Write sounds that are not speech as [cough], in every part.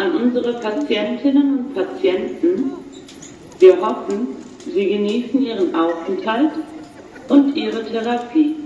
an unsere Patientinnen und Patienten. Wir hoffen, Sie genießen Ihren Aufenthalt und Ihre Therapie.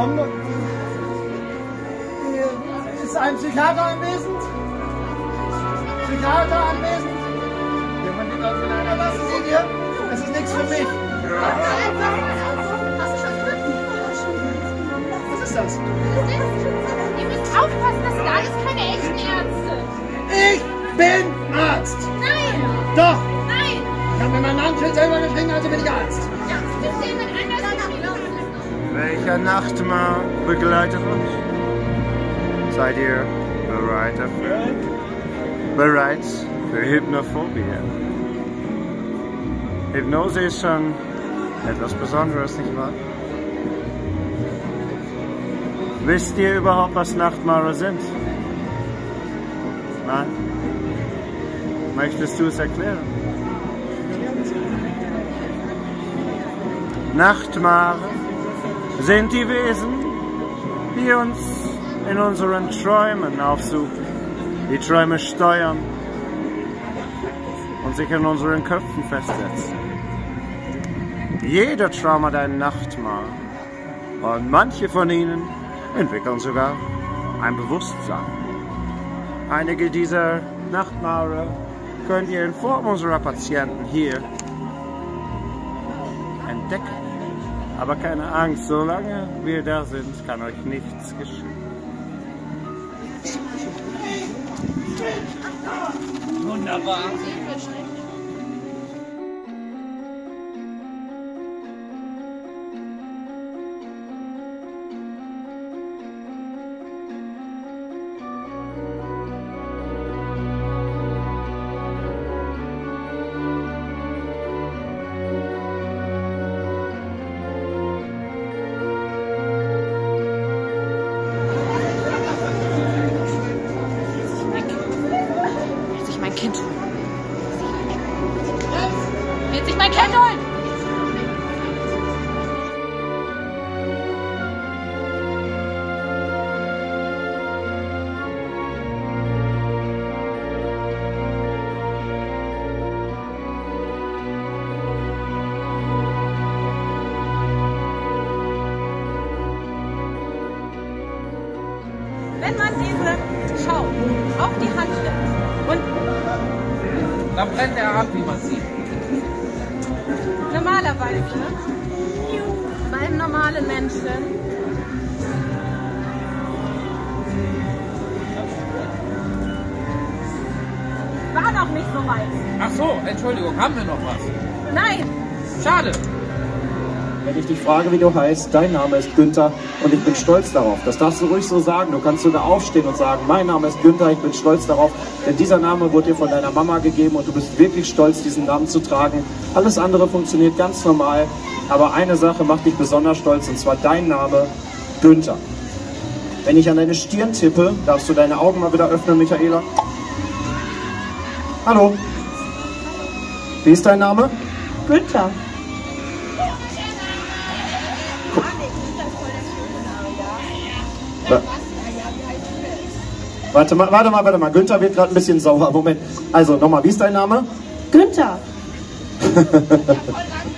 Sommer. Ist ein Psychiater anwesend? Psychiater anwesend? Leider lassen Sie dir? Das ist nichts für mich. Was ist das? Ihr müsst aufpassen, das sind alles keine echten Welcher Nachtmahr begleitet uns? Seid ihr bereit dafür? Bereit für Hypnophobie? Hypnose ist schon etwas Besonderes, nicht wahr? Wisst ihr überhaupt, was Nachtmare sind? Nein? Möchtest du es erklären? Nachtmare sind die Wesen, die uns in unseren Träumen aufsuchen, die Träume steuern und sich in unseren Köpfen festsetzen. Jeder Traum hat einen Nachtmar und manche von ihnen entwickeln sogar ein Bewusstsein. Einige dieser Nachtmare könnt ihr in Form unserer Patienten hier entdecken. Aber keine Angst, solange wir da sind, kann euch nichts geschehen. Wunderbar. Kind holen. Wenn man diese Schaum auf die Hand nimmt und Dann brennt er ab, wie man sieht. Normalerweise bei einem normalen Menschen war noch nicht so weit. Ach so, Entschuldigung, haben wir noch was? Nein, Schade. Wenn ich dich frage, wie du heißt, dein Name ist Günther und ich bin stolz darauf. Das darfst du ruhig so sagen. Du kannst sogar aufstehen und sagen, mein Name ist Günther, ich bin stolz darauf. Denn dieser Name wurde dir von deiner Mama gegeben und du bist wirklich stolz, diesen Namen zu tragen. Alles andere funktioniert ganz normal. Aber eine Sache macht dich besonders stolz und zwar dein Name, Günther. Wenn ich an deine Stirn tippe, darfst du deine Augen mal wieder öffnen, Michaela. Hallo. Wie ist dein Name? Günther. Wa- Warte mal, warte mal, warte mal. Günther wird gerade ein bisschen sauer. Moment. Also nochmal, wie ist dein Name? Günther. [laughs]